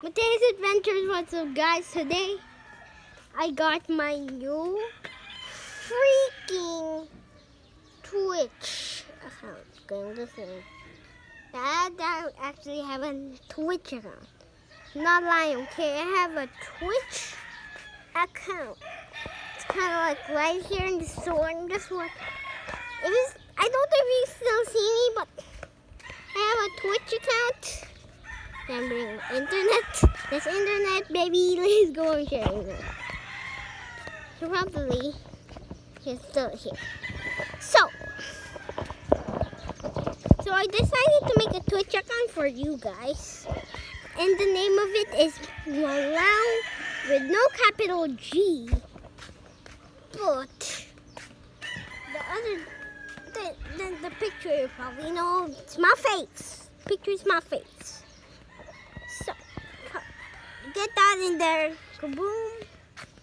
Today's Adventures, what's up guys? Today I got my new freaking Twitch account. Going to say that I actually have a Twitch account. Not lying, okay? I have a Twitch account. It's kind of like right here in the store and just what it is. I don't know if you still see me, but I have a Twitch account. I'm internet. This internet, baby. Let's go and share it. So probably he's still here. So, so I decided to make a Twitch account for you guys, and the name of it is Walau with no capital G, but the other, the, the, the picture you probably know, it's my face. Picture is my face. So, in there. Kaboom.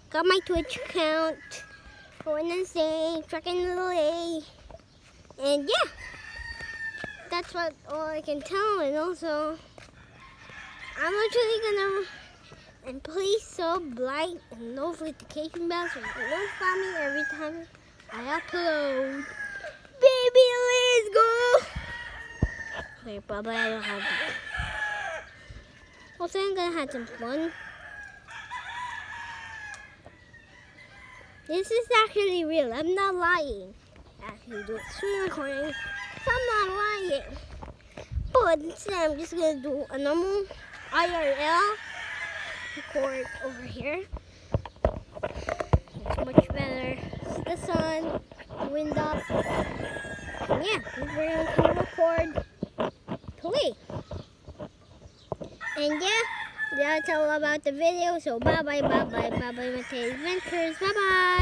Got my Twitch account. Going say, tracking little A. And yeah, that's what all I can tell. And also, I'm actually gonna, and please sub, like, and notification bells so you can notify me every time I upload. Baby, let's go! Okay, probably I don't have that. Also, I'm gonna have some fun. This is actually real. I'm not lying. Actually, do a screen recording. I'm not lying. Oh, but instead, I'm just gonna do a normal IRL record over here. It's much better. The sun, wind up. And yeah, we're gonna record. Play. And yeah, that's all about the video. So bye bye, bye bye, bye bye, Matteo Adventures. Bye bye.